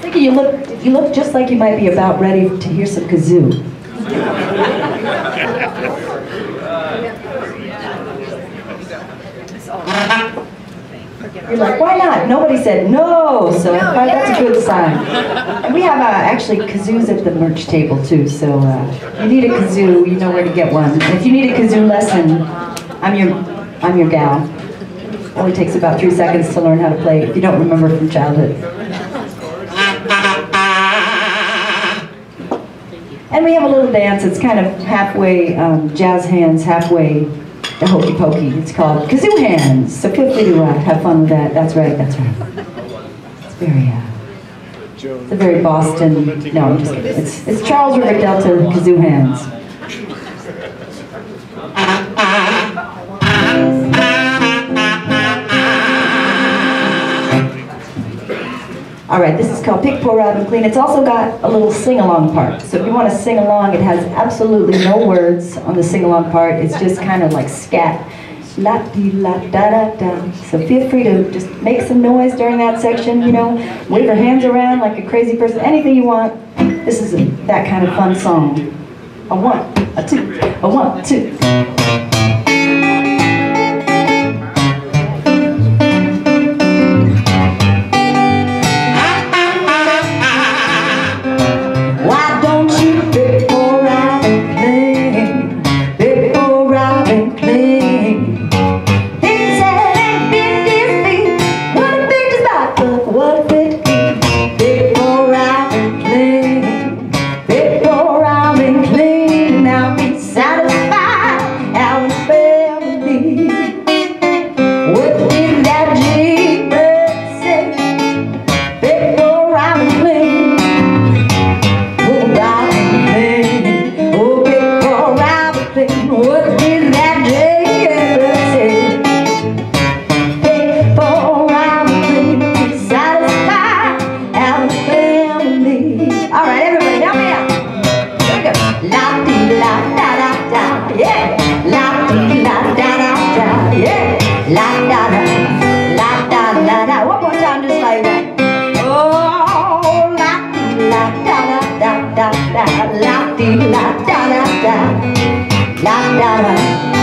Thinking you look, you look just like you might be about ready to hear some kazoo. You're like, why not? Nobody said no, so uh, that's a good sign. And we have uh, actually kazoos at the merch table too, so uh, you need a kazoo, you know where to get one. And if you need a kazoo lesson, I'm your, I'm your gal. Only takes about three seconds to learn how to play if you don't remember from childhood. And we have a little dance. It's kind of halfway um, jazz hands, halfway the hokey pokey. It's called kazoo hands. So feel free to uh, have fun with that. That's right. That's right. It's very, uh, it's a very Boston. No, I'm just kidding. It's it's Charles River Delta kazoo hands. All right, this is called Pick, Pour, Rob, and Clean. It's also got a little sing-along part. So if you want to sing along, it has absolutely no words on the sing-along part. It's just kind of like scat. La di la da da da. So feel free to just make some noise during that section, you know, wave your hands around like a crazy person, anything you want. This is a, that kind of fun song. A one, a two, a one, two. Da da, la